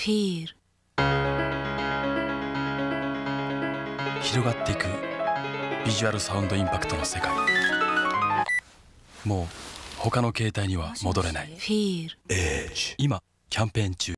広がっていくビジュアルサウンドインパクトの世界。もう他の携帯には戻れない。Feel 今キャンペーン中。